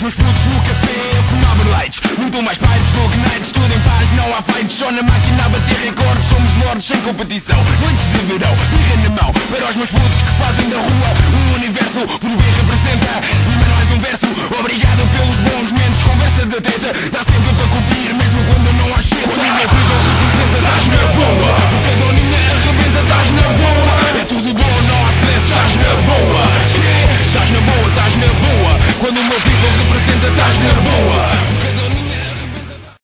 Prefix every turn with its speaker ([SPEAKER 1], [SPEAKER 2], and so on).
[SPEAKER 1] Os meus putos no café a fumar berlites Não mais bites, vou nights, tudo em paz Não há fights, só na máquina a bater recordes. Somos lords sem competição, antes de verão Birra na mão, para os meus putos que fazem da rua Um universo, por bem representa E mais um verso, obrigado pelos bons momentos. Conversa de teta, dá sempre para curtir, mesmo quando